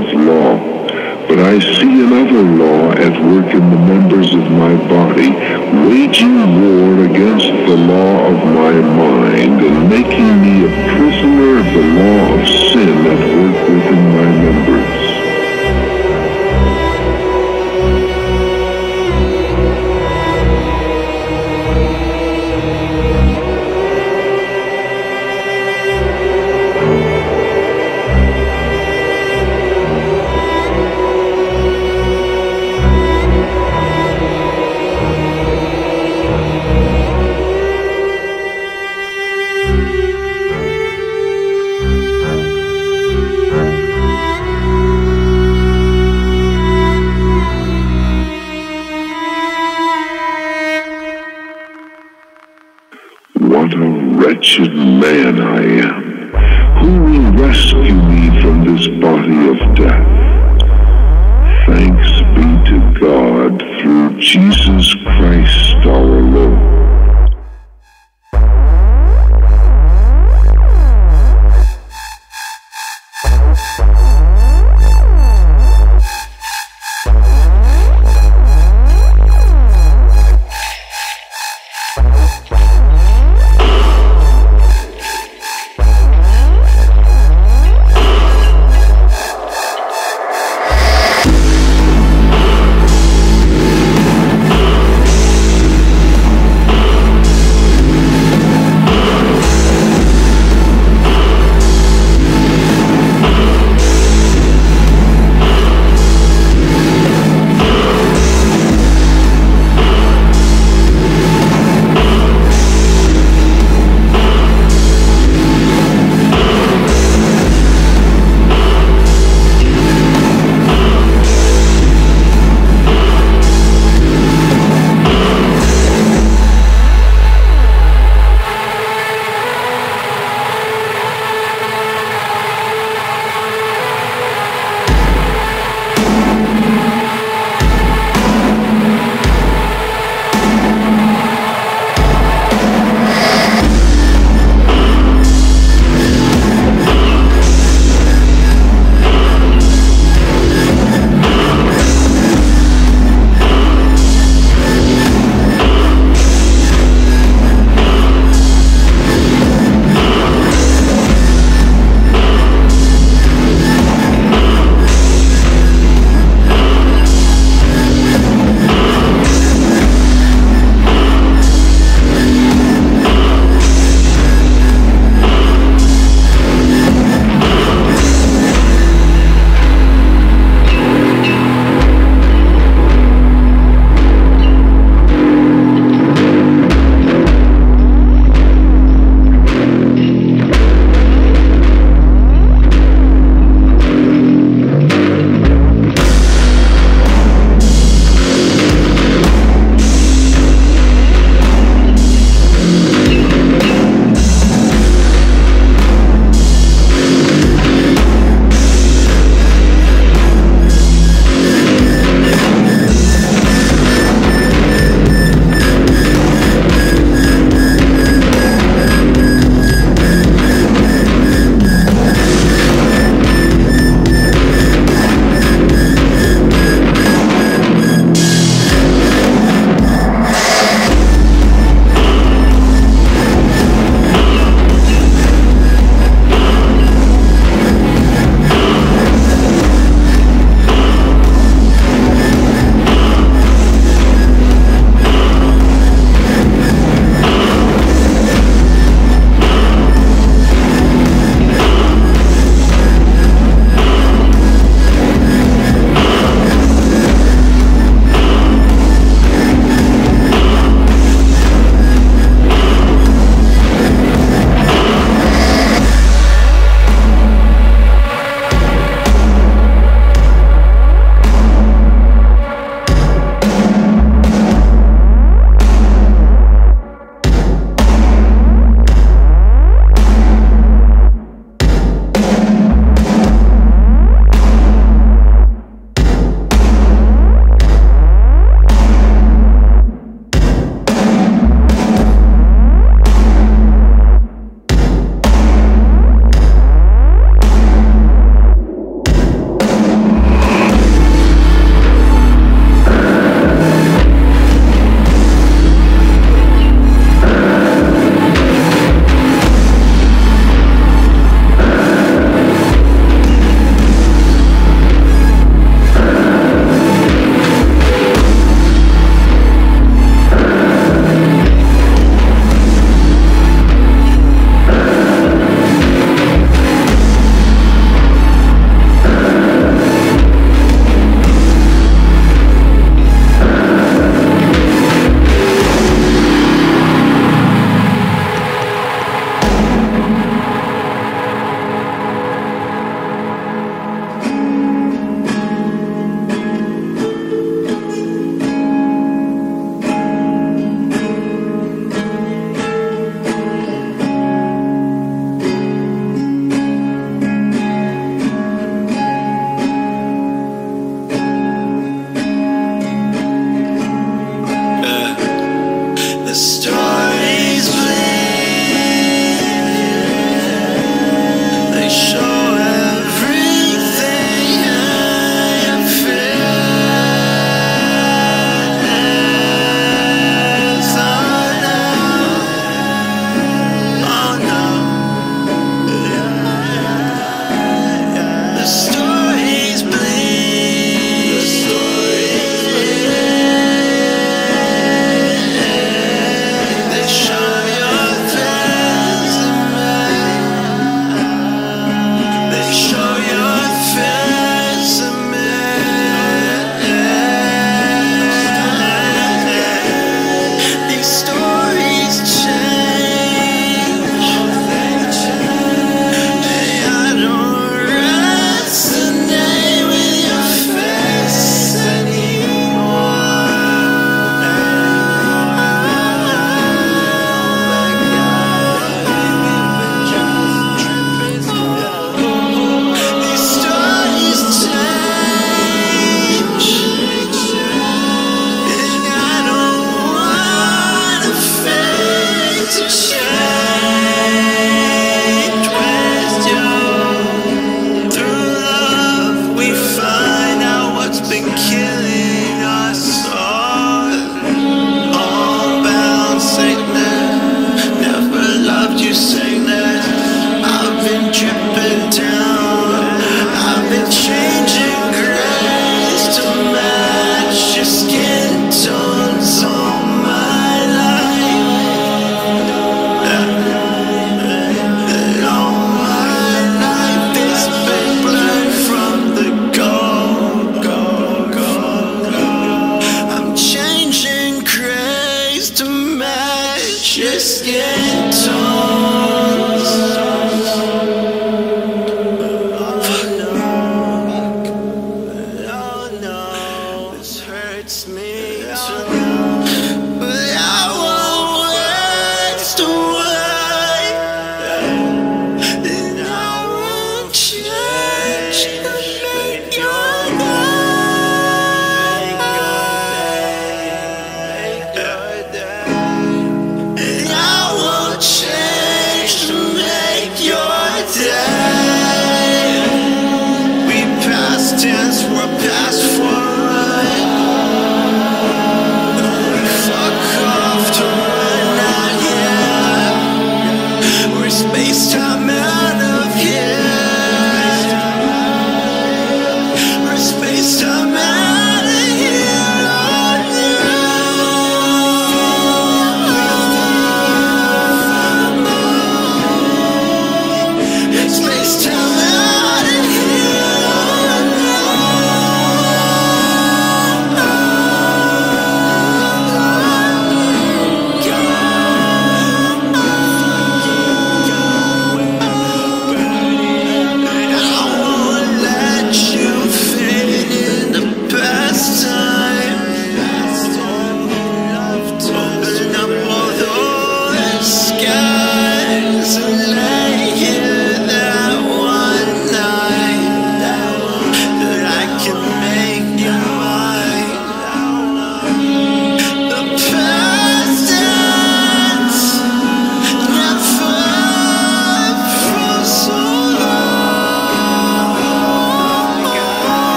God's law. But I see another law at work in the members of my body, waging war against the law of my mind and making me a prisoner of the law of sin at work within my members. What a wretched man I am. Who will rescue me from this body of death? Thanks be to God through Jesus Christ our Lord.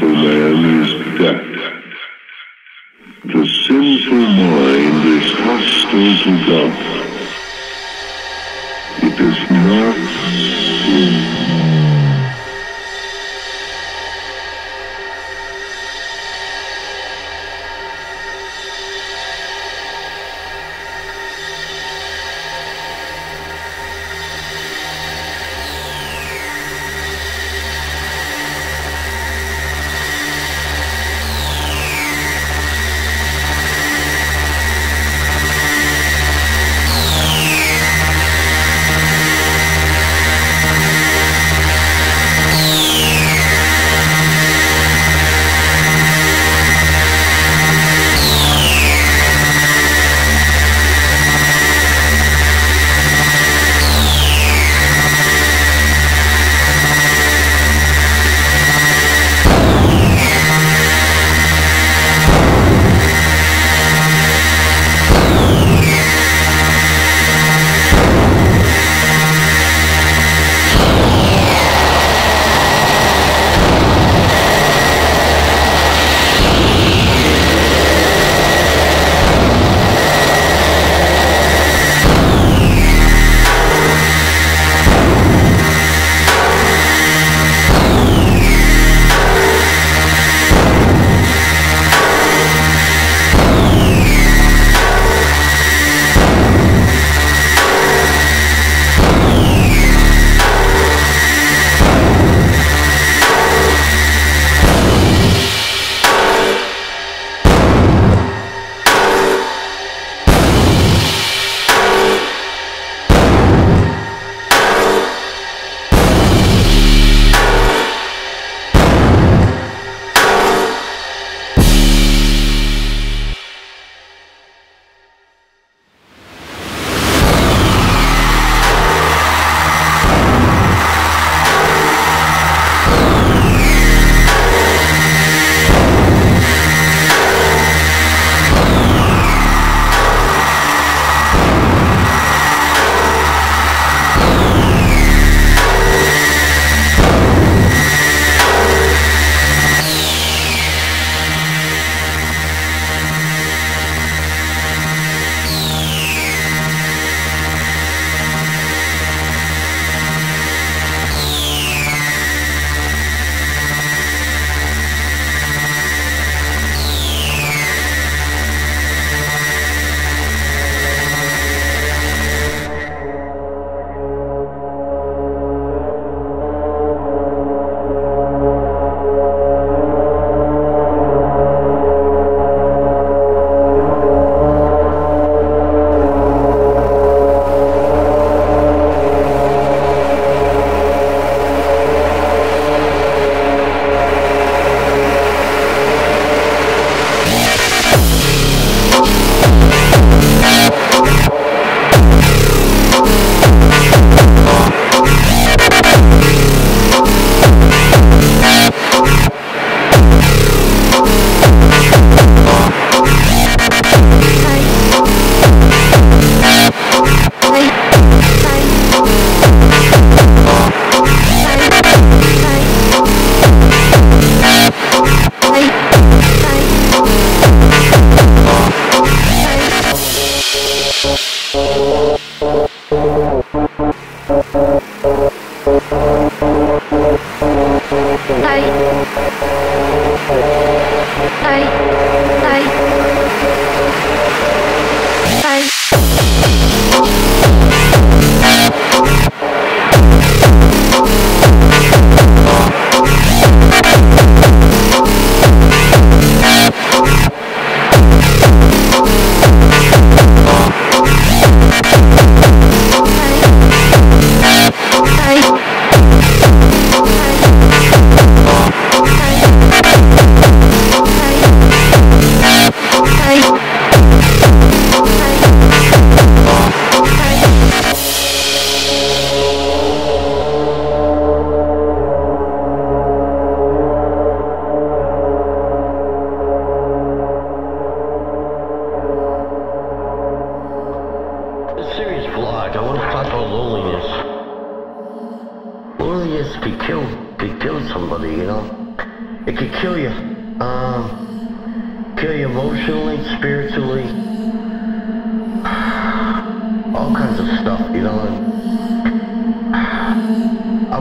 for man is death. The sinful mind is hostile to God. It is not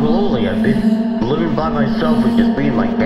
lonely. I've been living by myself and just being like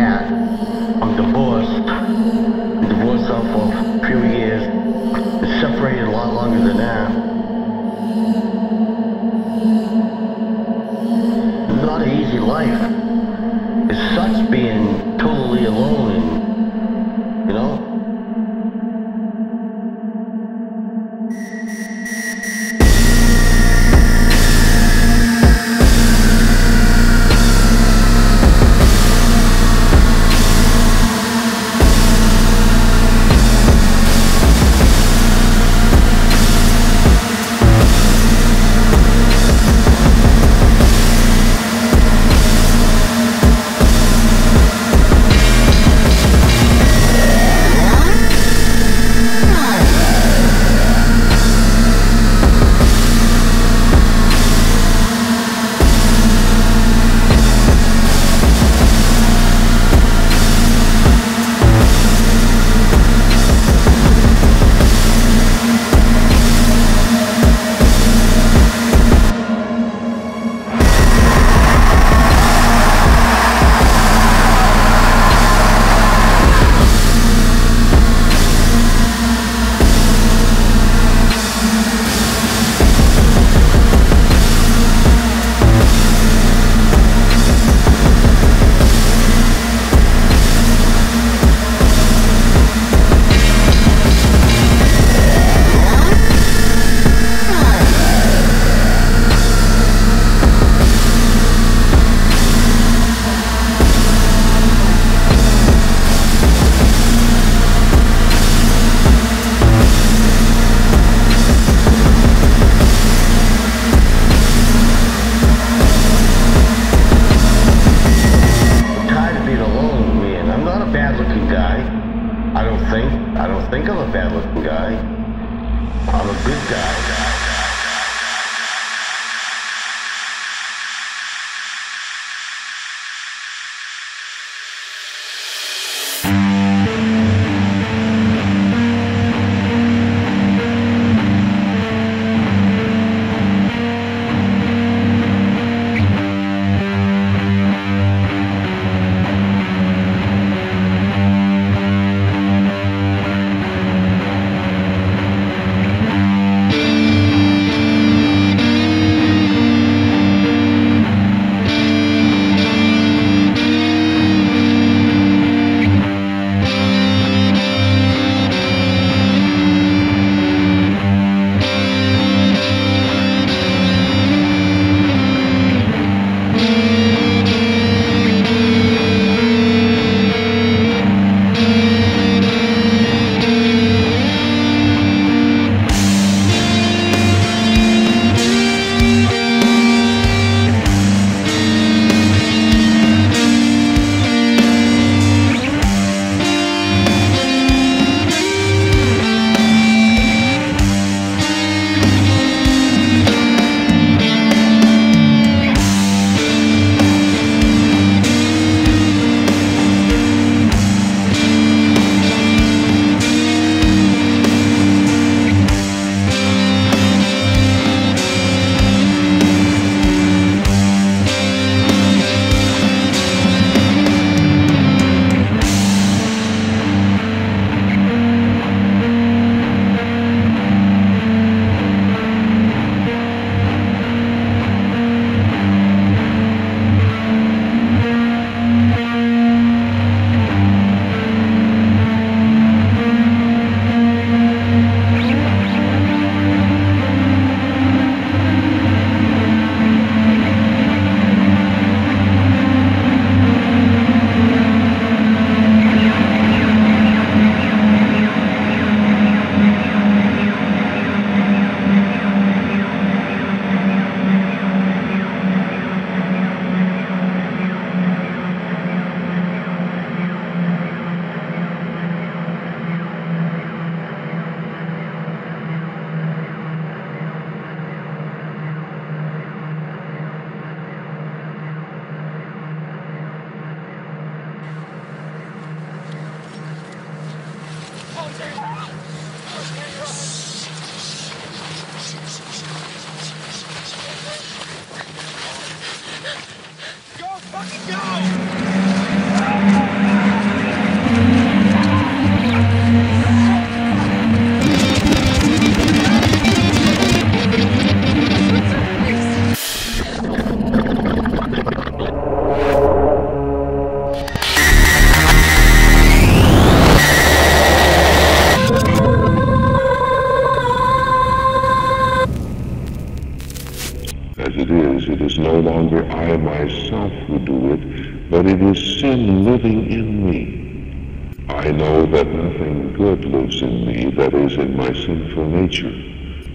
good lives in me, that is, in my sinful nature.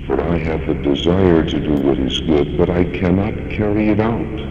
For I have the desire to do what is good, but I cannot carry it out.